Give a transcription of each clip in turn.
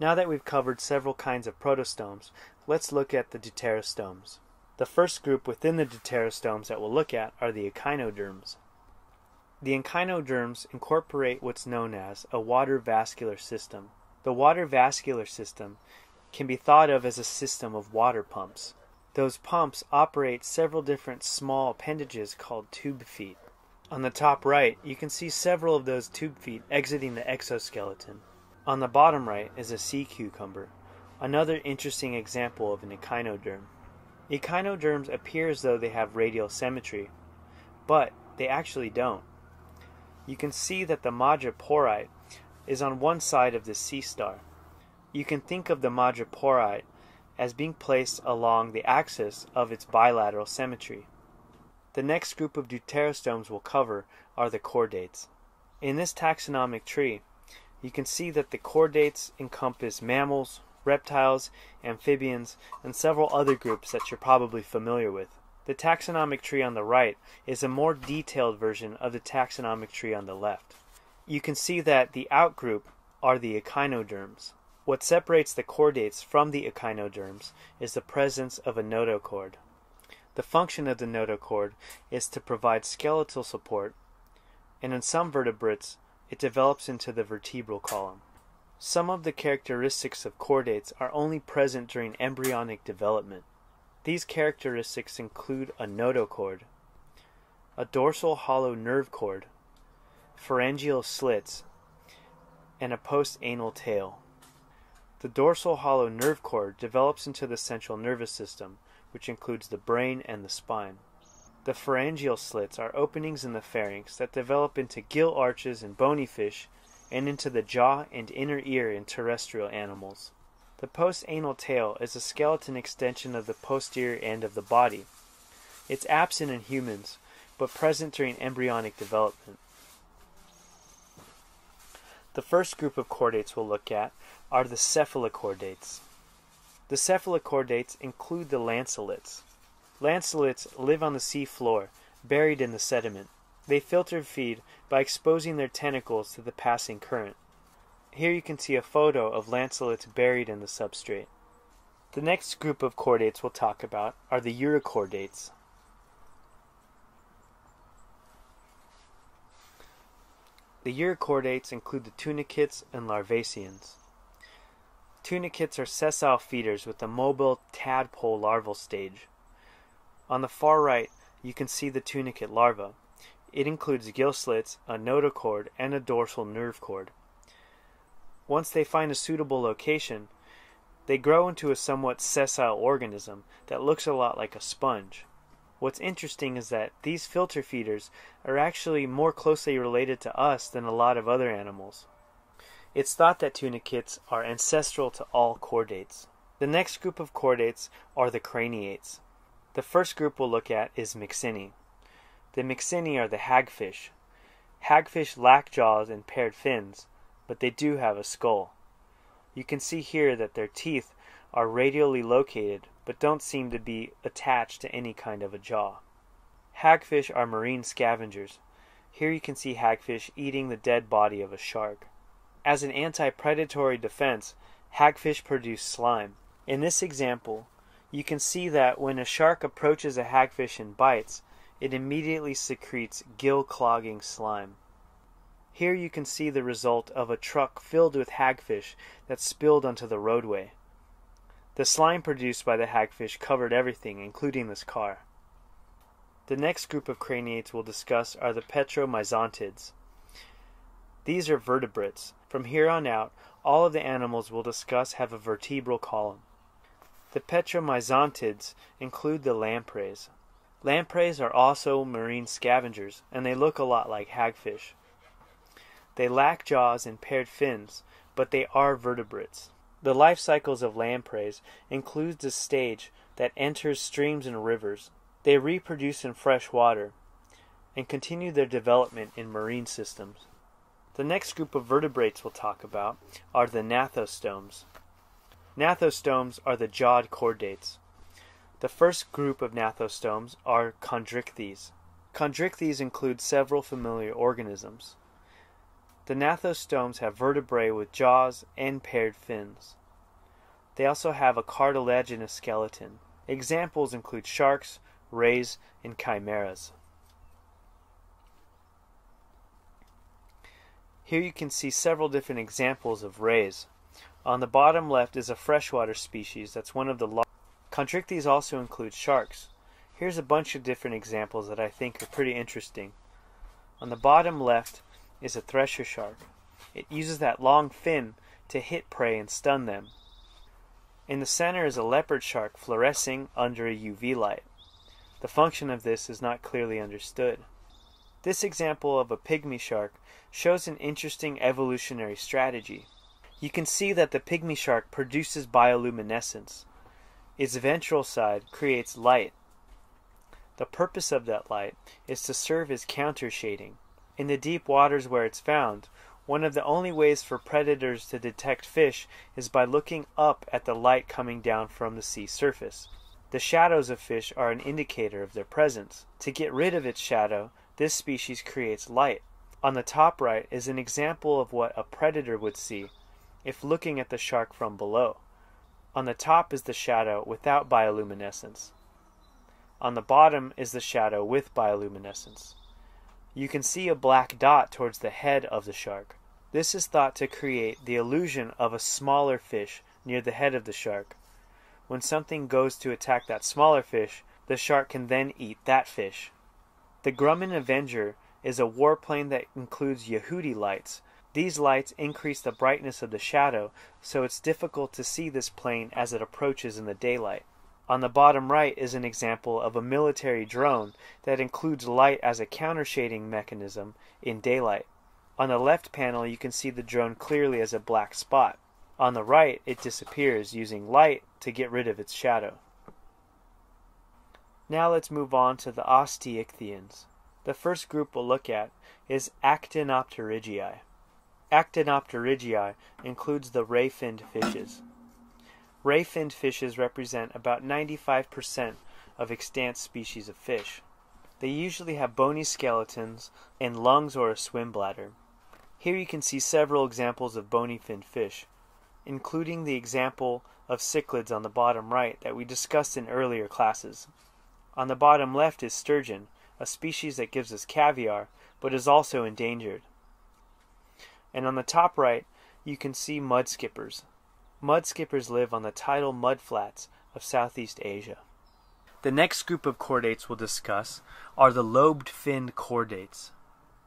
Now that we've covered several kinds of protostomes, let's look at the deuterostomes. The first group within the deuterostomes that we'll look at are the echinoderms. The echinoderms incorporate what's known as a water vascular system. The water vascular system can be thought of as a system of water pumps. Those pumps operate several different small appendages called tube feet. On the top right, you can see several of those tube feet exiting the exoskeleton. On the bottom right is a sea cucumber, another interesting example of an echinoderm. Echinoderms appear as though they have radial symmetry, but they actually don't. You can see that the madreporite is on one side of the sea star. You can think of the madreporite as being placed along the axis of its bilateral symmetry. The next group of deuterostomes we'll cover are the chordates. In this taxonomic tree, you can see that the chordates encompass mammals, reptiles, amphibians, and several other groups that you're probably familiar with. The taxonomic tree on the right is a more detailed version of the taxonomic tree on the left. You can see that the outgroup are the echinoderms. What separates the chordates from the echinoderms is the presence of a notochord. The function of the notochord is to provide skeletal support, and in some vertebrates, it develops into the vertebral column. Some of the characteristics of chordates are only present during embryonic development. These characteristics include a notochord, a dorsal hollow nerve cord, pharyngeal slits, and a postanal tail. The dorsal hollow nerve cord develops into the central nervous system, which includes the brain and the spine. The pharyngeal slits are openings in the pharynx that develop into gill arches in bony fish and into the jaw and inner ear in terrestrial animals. The postanal tail is a skeleton extension of the posterior end of the body. It's absent in humans, but present during embryonic development. The first group of chordates we'll look at are the cephalochordates. The cephalochordates include the lancelets. Lancelets live on the sea floor, buried in the sediment. They filter feed by exposing their tentacles to the passing current. Here you can see a photo of lancelets buried in the substrate. The next group of chordates we'll talk about are the urochordates. The urochordates include the tunicates and larvaceans. Tunicates are sessile feeders with a mobile tadpole larval stage. On the far right, you can see the tunicate larva. It includes gill slits, a notochord, and a dorsal nerve cord. Once they find a suitable location, they grow into a somewhat sessile organism that looks a lot like a sponge. What's interesting is that these filter feeders are actually more closely related to us than a lot of other animals. It's thought that tunicates are ancestral to all chordates. The next group of chordates are the craniates. The first group we'll look at is Myxini. The Myxini are the hagfish. Hagfish lack jaws and paired fins, but they do have a skull. You can see here that their teeth are radially located, but don't seem to be attached to any kind of a jaw. Hagfish are marine scavengers. Here you can see hagfish eating the dead body of a shark. As an anti-predatory defense, hagfish produce slime. In this example, you can see that when a shark approaches a hagfish and bites, it immediately secretes gill-clogging slime. Here you can see the result of a truck filled with hagfish that spilled onto the roadway. The slime produced by the hagfish covered everything, including this car. The next group of craniates we'll discuss are the petromyzontids. These are vertebrates. From here on out, all of the animals we'll discuss have a vertebral column. The petromyzontids include the lampreys. Lampreys are also marine scavengers, and they look a lot like hagfish. They lack jaws and paired fins, but they are vertebrates. The life cycles of lampreys includes a stage that enters streams and rivers. They reproduce in fresh water and continue their development in marine systems. The next group of vertebrates we'll talk about are the gnathostomes. Gnathostomes are the jawed chordates. The first group of gnathostomes are chondrichthyes. Chondrichthyes include several familiar organisms. The gnathostomes have vertebrae with jaws and paired fins. They also have a cartilaginous skeleton. Examples include sharks, rays, and chimeras. Here you can see several different examples of rays. On the bottom left is a freshwater species that's one of the largest. Chondrichthyes also include sharks. Here's a bunch of different examples that I think are pretty interesting. On the bottom left is a thresher shark. It uses that long fin to hit prey and stun them. In the center is a leopard shark fluorescing under a UV light. The function of this is not clearly understood. This example of a pygmy shark shows an interesting evolutionary strategy. You can see that the pygmy shark produces bioluminescence. Its ventral side creates light. The purpose of that light is to serve as counter shading. In the deep waters where it's found, one of the only ways for predators to detect fish is by looking up at the light coming down from the sea surface. The shadows of fish are an indicator of their presence. To get rid of its shadow, this species creates light. On the top right is an example of what a predator would see if looking at the shark from below. On the top is the shadow without bioluminescence. On the bottom is the shadow with bioluminescence. You can see a black dot towards the head of the shark. This is thought to create the illusion of a smaller fish near the head of the shark. When something goes to attack that smaller fish, the shark can then eat that fish. The Grumman Avenger is a warplane that includes Yehudi lights. These lights increase the brightness of the shadow, so it's difficult to see this plane as it approaches in the daylight. On the bottom right is an example of a military drone that includes light as a countershading mechanism in daylight. On the left panel you can see the drone clearly as a black spot. On the right it disappears using light to get rid of its shadow. Now let's move on to the osteichthyans. The first group we'll look at is Actinopterygii. Actinopterygii includes the ray-finned fishes. Ray-finned fishes represent about 95% of extant species of fish. They usually have bony skeletons and lungs or a swim bladder. Here you can see several examples of bony finned fish, including the example of cichlids on the bottom right that we discussed in earlier classes. On the bottom left is sturgeon, a species that gives us caviar, but is also endangered. And on the top right, you can see mud skippers, Mud skippers live on the tidal mudflats of Southeast Asia. The next group of chordates we'll discuss are the lobed finned chordates.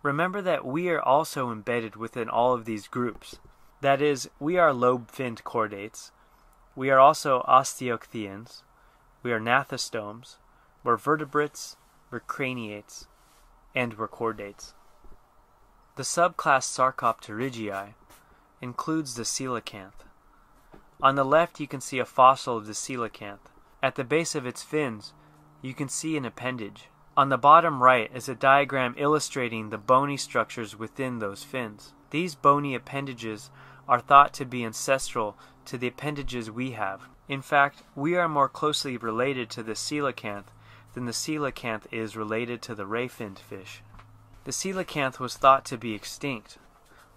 Remember that we are also embedded within all of these groups. That is, we are lobe finned chordates. We are also osteichthyans. We are gnathostomes. We're vertebrates. We're craniates. And we're chordates. The subclass Sarcopterygii includes the coelacanth. On the left you can see a fossil of the coelacanth. At the base of its fins, you can see an appendage. On the bottom right is a diagram illustrating the bony structures within those fins. These bony appendages are thought to be ancestral to the appendages we have. In fact, we are more closely related to the coelacanth than the coelacanth is related to the ray-finned fish. The coelacanth was thought to be extinct,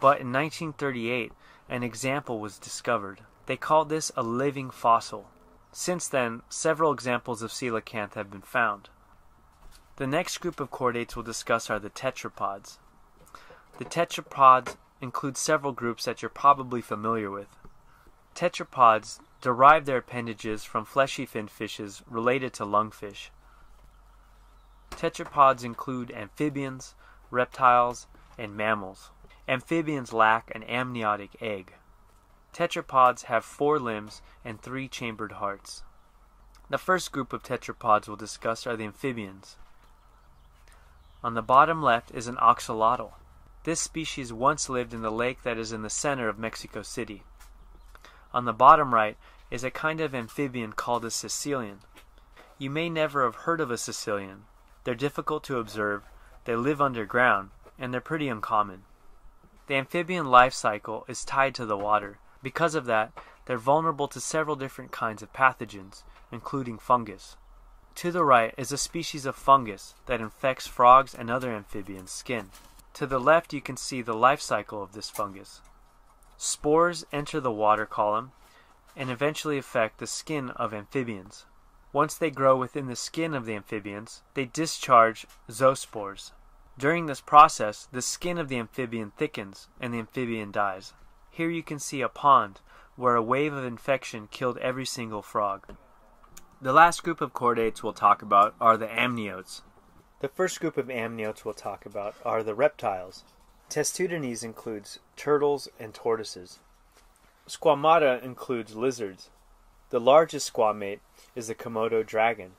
but in 1938 an example was discovered. They called this a living fossil. Since then, several examples of coelacanth have been found. The next group of chordates we'll discuss are the tetrapods. The tetrapods include several groups that you're probably familiar with. Tetrapods derive their appendages from fleshy fin fishes related to lungfish. Tetrapods include amphibians, reptiles, and mammals. Amphibians lack an amniotic egg. Tetrapods have four limbs and three chambered hearts. The first group of tetrapods we'll discuss are the amphibians. On the bottom left is an axolotl. This species once lived in the lake that is in the center of Mexico City. On the bottom right is a kind of amphibian called a caecilian. You may never have heard of a caecilian. They're difficult to observe, they live underground, and they're pretty uncommon. The amphibian life cycle is tied to the water, because of that, they're vulnerable to several different kinds of pathogens, including fungus. To the right is a species of fungus that infects frogs and other amphibians' skin. To the left, you can see the life cycle of this fungus. Spores enter the water column and eventually affect the skin of amphibians. Once they grow within the skin of the amphibians, they discharge zoospores. During this process, the skin of the amphibian thickens and the amphibian dies. Here you can see a pond where a wave of infection killed every single frog. The last group of chordates we'll talk about are the amniotes. The first group of amniotes we'll talk about are the reptiles. Testudines includes turtles and tortoises. Squamata includes lizards. The largest squamate is the Komodo dragon.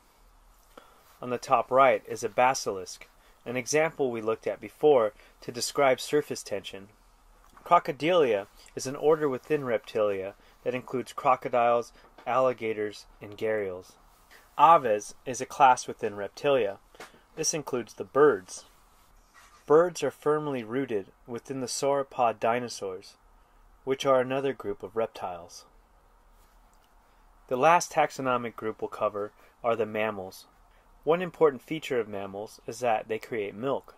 On the top right is a basilisk, an example we looked at before to describe surface tension. Crocodilia is an order within Reptilia that includes crocodiles, alligators, and gharials. Aves is a class within Reptilia. This includes the birds. Birds are firmly rooted within the sauropod dinosaurs, which are another group of reptiles. The last taxonomic group we'll cover are the mammals. One important feature of mammals is that they create milk.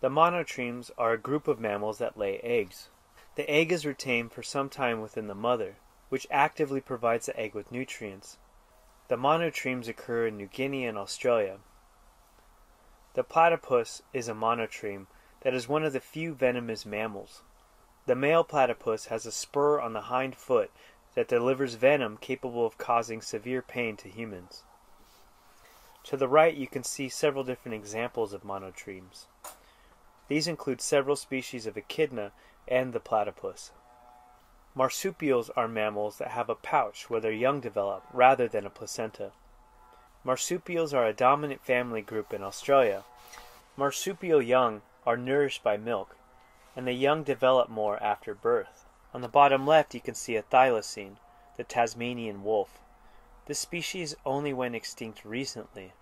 The monotremes are a group of mammals that lay eggs. The egg is retained for some time within the mother, which actively provides the egg with nutrients. The monotremes occur in New Guinea and Australia. The platypus is a monotreme that is one of the few venomous mammals. The male platypus has a spur on the hind foot that delivers venom capable of causing severe pain to humans. To the right you can see several different examples of monotremes. These include several species of echidna and the platypus. Marsupials are mammals that have a pouch where their young develop rather than a placenta. Marsupials are a dominant family group in Australia. Marsupial young are nourished by milk, and the young develop more after birth. On the bottom left you can see a thylacine, the Tasmanian wolf. This species only went extinct recently.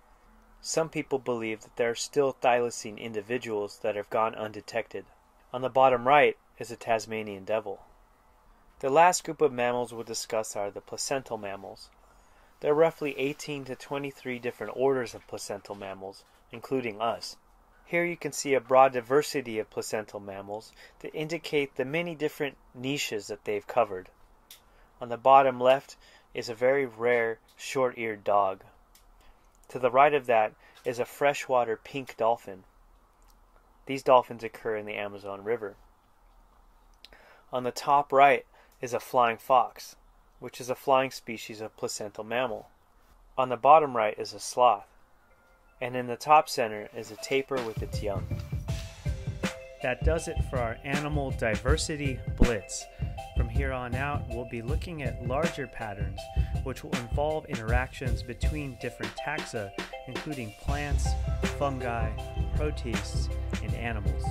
Some people believe that there are still thylacine individuals that have gone undetected. On the bottom right is a Tasmanian devil. The last group of mammals we'll discuss are the placental mammals. There are roughly 18 to 23 different orders of placental mammals, including us. Here you can see a broad diversity of placental mammals that indicate the many different niches that they've covered. On the bottom left is a very rare short-eared dog. To the right of that is a freshwater pink dolphin. These dolphins occur in the Amazon River. On the top right is a flying fox, which is a flying species of placental mammal. On the bottom right is a sloth, and in the top center is a tapir with its young. That does it for our Animal Diversity Blitz. From here on out, we'll be looking at larger patterns, which will involve interactions between different taxa, including plants, fungi, protists, and animals.